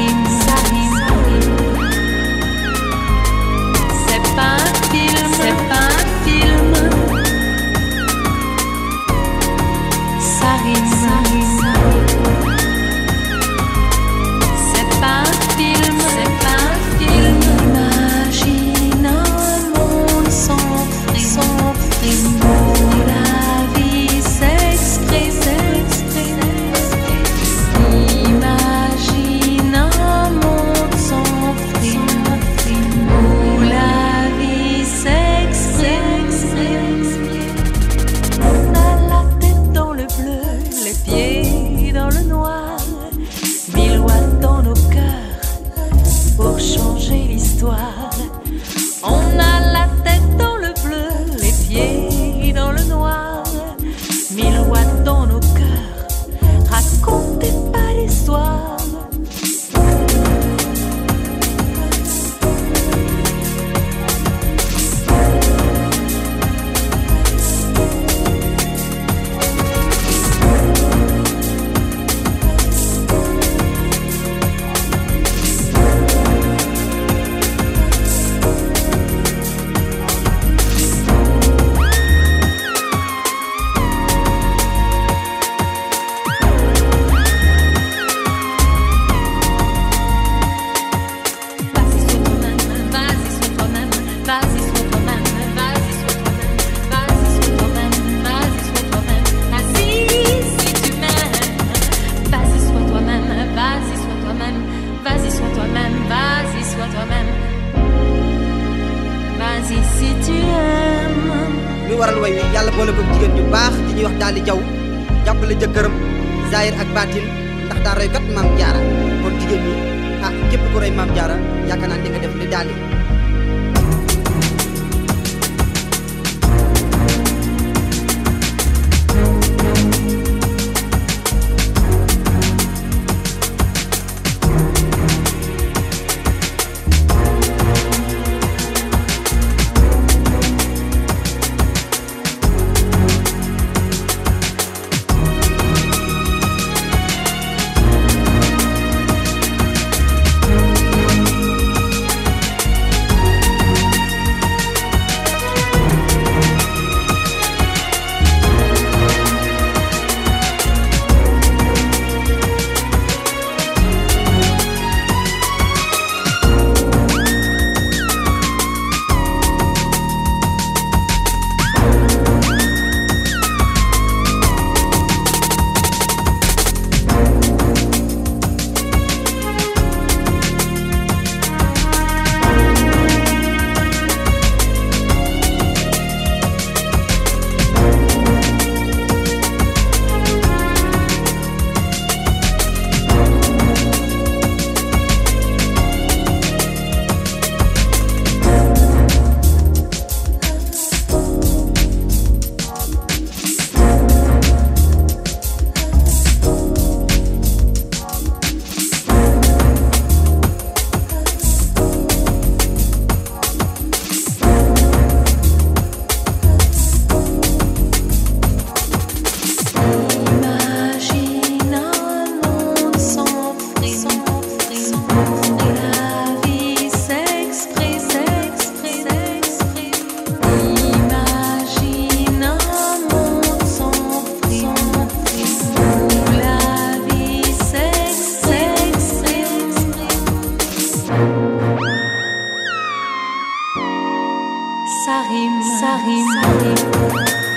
He histoire. kon jigéen ñi ah daal ça rime, ça rime. Ça rime.